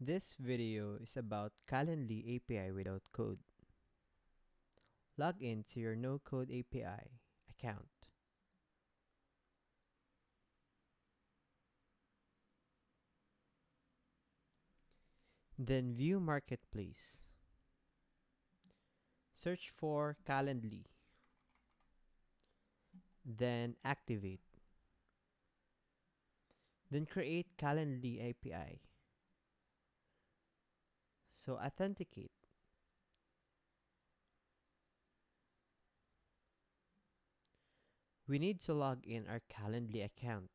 This video is about Calendly API without code. Log in to your no-code API account. Then view Marketplace. Search for Calendly. Then activate. Then create Calendly API. So authenticate. We need to log in our Calendly account.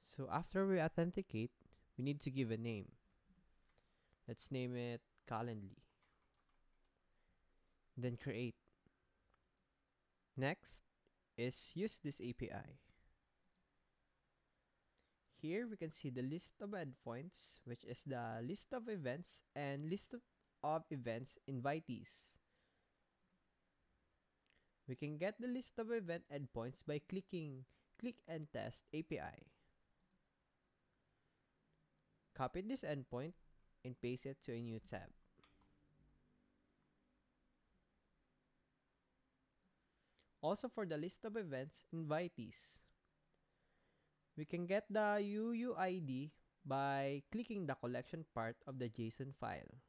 So after we authenticate, we need to give a name. Let's name it Calendly. Then create. Next is use this API. Here we can see the list of endpoints, which is the list of events and list of events invitees. We can get the list of event endpoints by clicking Click and Test API. Copy this endpoint and paste it to a new tab. Also for the list of events invitees, we can get the UUID by clicking the collection part of the JSON file.